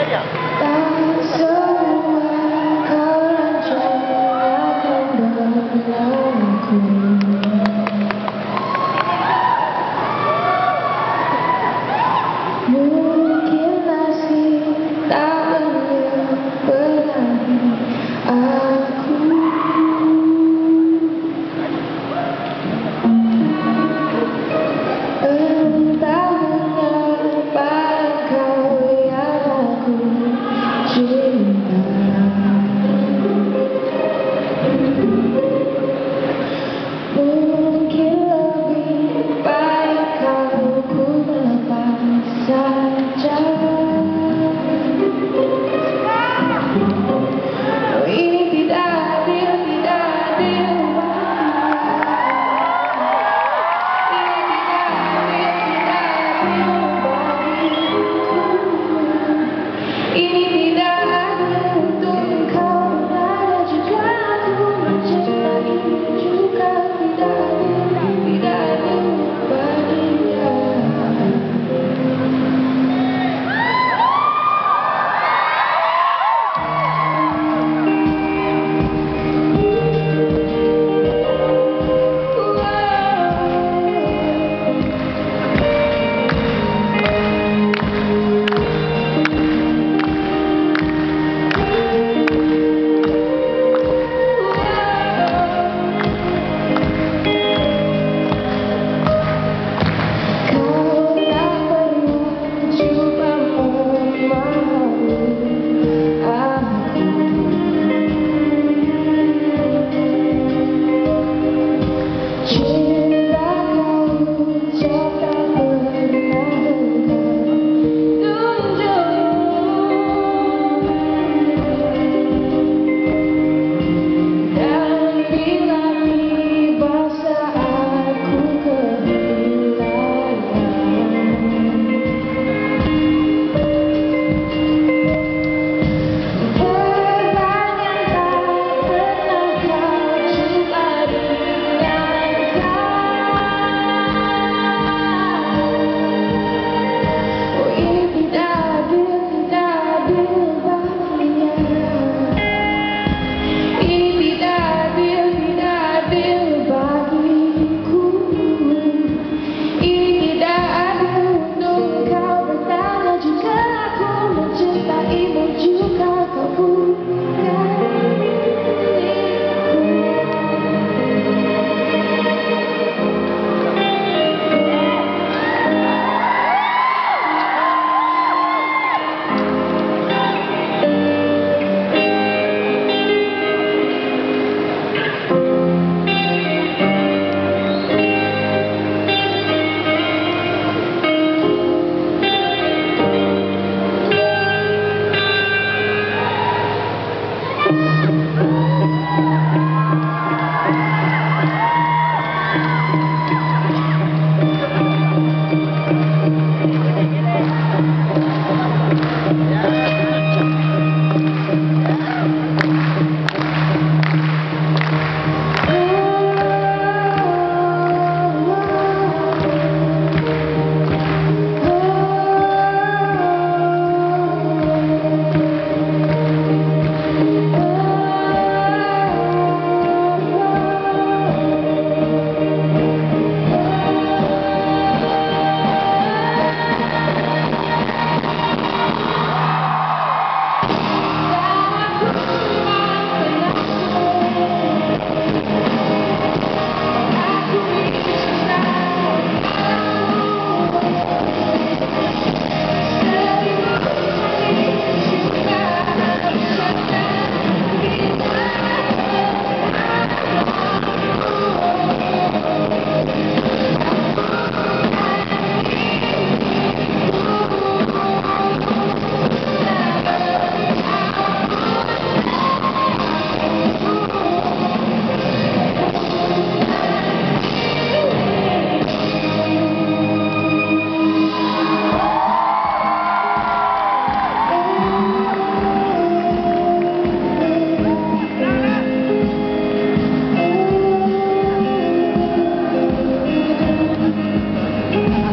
안 녕.